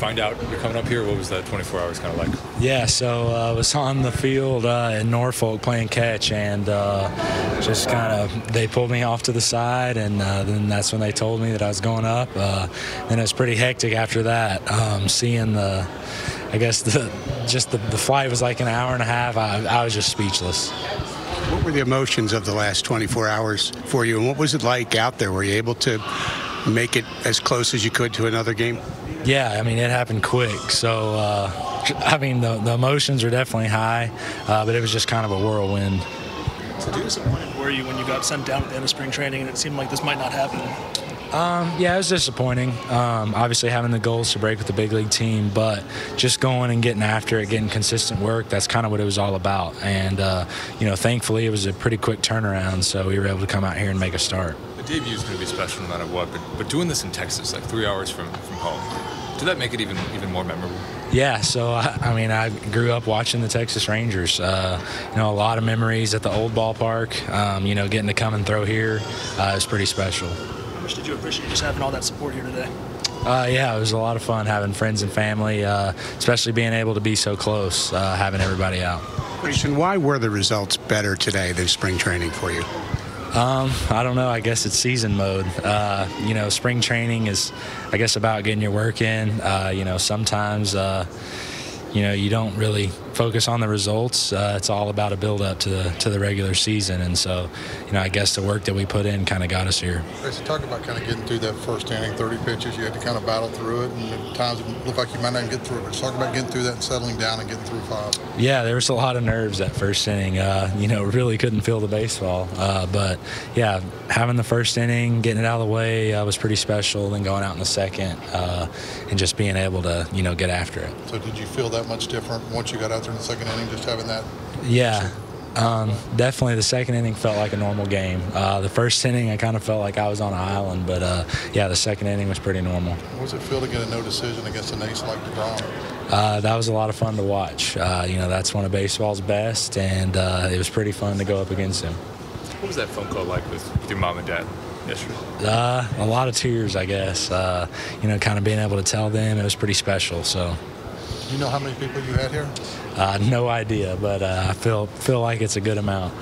find out you're coming up here? What was that 24 hours kind of like? Yeah, so uh, I was on the field uh, in Norfolk playing catch, and uh, just kind of they pulled me off to the side, and uh, then that's when they told me that I was going up. Uh, then it was pretty hectic after that, um, seeing the. I guess the just the, the flight was like an hour and a half. I, I was just speechless. What were the emotions of the last 24 hours for you, and what was it like out there? Were you able to make it as close as you could to another game? Yeah, I mean it happened quick. So uh, I mean the, the emotions are definitely high, uh, but it was just kind of a whirlwind. So how disappointed were you when you got sent down at the end of spring training and it seemed like this might not happen? Um, yeah, it was disappointing. Um, obviously, having the goals to break with the big league team, but just going and getting after it, getting consistent work, that's kind of what it was all about. And, uh, you know, thankfully, it was a pretty quick turnaround, so we were able to come out here and make a start. The debut is going to be special no matter what, but, but doing this in Texas, like three hours from, from home, did that make it even, even more memorable? Yeah, so I, I, mean, I grew up watching the Texas Rangers. Uh, you know, a lot of memories at the old ballpark. Um, you know, getting to come and throw here uh, is pretty special How much did you appreciate just having all that support here today? Uh, yeah, it was a lot of fun having friends and family, uh, especially being able to be so close, uh, having everybody out. Question, why were the results better today than spring training for you? Um, I don't know. I guess it's season mode. Uh, you know, spring training is, I guess, about getting your work in. Uh, you know, sometimes, uh, you know, you don't really focus on the results. Uh, it's all about a build up to the to the regular season, and so you know I guess the work that we put in kind of got us here. Tracy, talk about kind of getting through that first inning, 30 pitches. You had to kind of battle through it, and at times it looked like you might not get through it. But talk about getting through that and settling down and getting through five. Yeah, there was a lot of nerves that first inning. Uh, you know, really couldn't feel the baseball, uh, but yeah, having the first inning, getting it out of the way uh, was pretty special. Then going out in the second uh, and just being able to you know get after it. So did you feel that much different once you got out there? In the second inning, just having that? Yeah. Um, definitely, the second inning felt like a normal game. Uh, the first inning, I kind of felt like I was on an island, but uh, yeah, the second inning was pretty normal. What does it feel to get a no decision against an ace like DeGrom? Uh, that was a lot of fun to watch. Uh, you know, that's one of baseball's best, and uh, it was pretty fun to go up against him. What was that phone call like with, with your mom and dad? yesterday? Uh, a lot of tears, I guess. Uh, you know, kind of being able to tell them it was pretty special. So. You know how many people you had here? Uh, no idea, but uh, I feel feel like it's a good amount.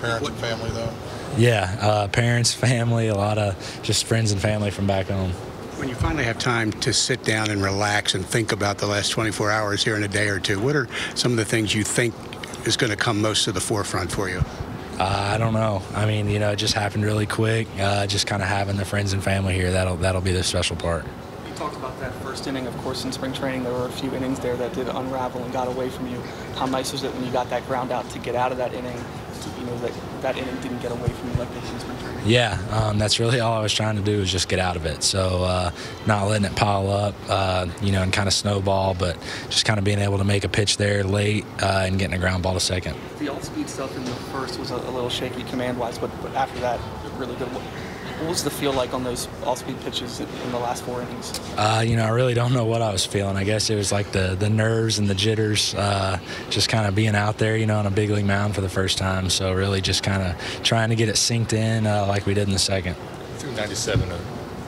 Parents and family, though. Yeah, uh, parents, family, a lot of just friends and family from back home. When you finally have time to sit down and relax and think about the last 24 hours here in a day or two, what are some of the things you think is going to come most to the forefront for you? Uh, I don't know. I mean, you know, it just happened really quick. Uh, just kind of having the friends and family here that'll that'll be the special part talked about that first inning. Of course, in spring training, there were a few innings there that did unravel and got away from you. How nice was it when you got that ground out to get out of that inning? Know, that, that inning didn't get away from you like in spring training. Yeah, um, that's really all I was trying to do was just get out of it. So uh, not letting it pile up, uh, you know, and kind of snowball, but just kind of being able to make a pitch there late uh, and getting a ground ball to second. The off-speed stuff in the first was a, a little shaky command-wise, but, but after that, really good. What was the feel like on those off-speed pitches in the last four innings? Uh, you know, I really don't know what I was feeling. I guess it was like the the nerves and the jitters, uh, just kind of being out there, you know, on a big league mound for the first time. So really, just kind of trying to get it synced in uh, like we did in the second. Through 97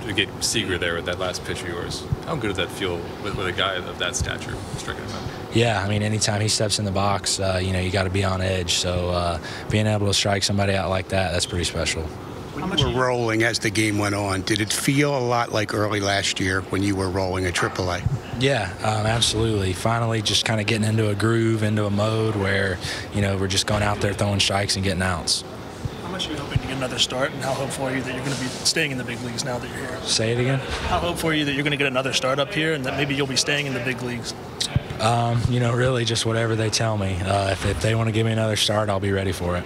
to get Seager there with that last pitch of yours. How good does that feel with, with a guy of that stature striking him out? Yeah, I mean, anytime he steps in the box, uh, you know, you got to be on edge. So uh, being able to strike somebody out like that, that's pretty special. When you were rolling as the game went on, did it feel a lot like early last year when you were rolling at AAA? Yeah, um, absolutely. Finally, just kind of getting into a groove, into a mode where, you know, we're just going out there throwing strikes and getting outs. How much are you hoping to get another start, and how hopeful are you that you're going to be staying in the big leagues now that you're here? Say it again. How hopeful are you that you're going to get another start up here, and that maybe you'll be staying in the big leagues? Um, you know, really just whatever they tell me. Uh, if, if they want to give me another start, I'll be ready for it.